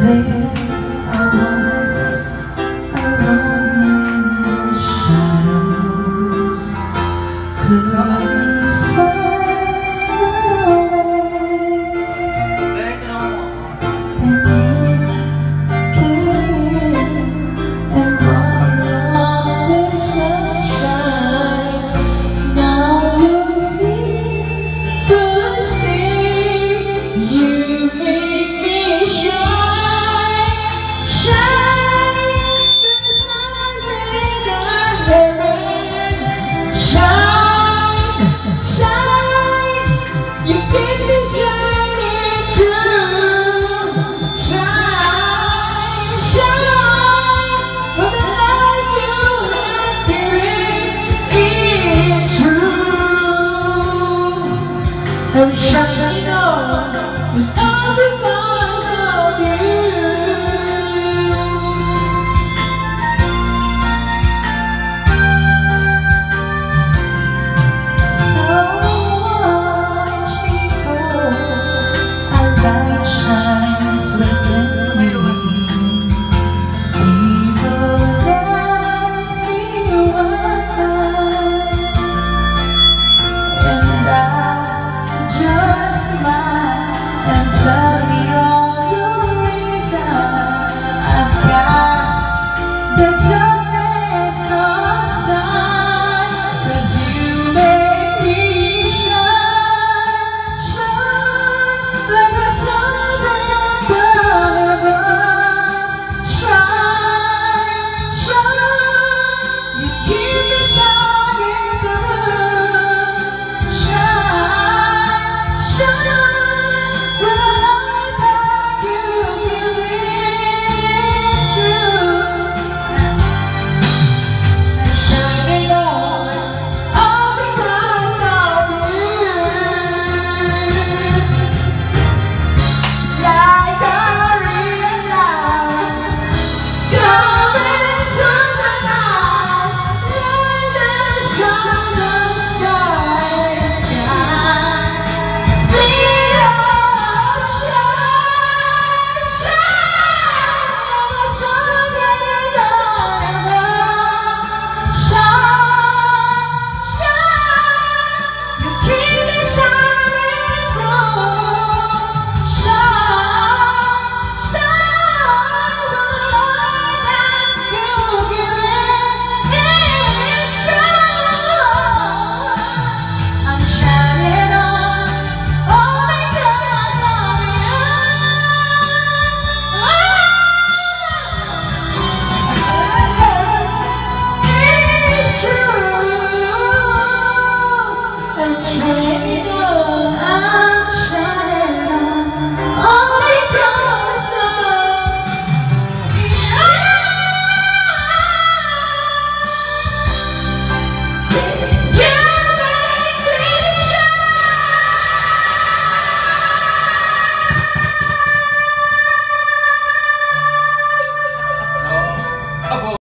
Yeah. You gave me strength to shine, shine the you true. And shine.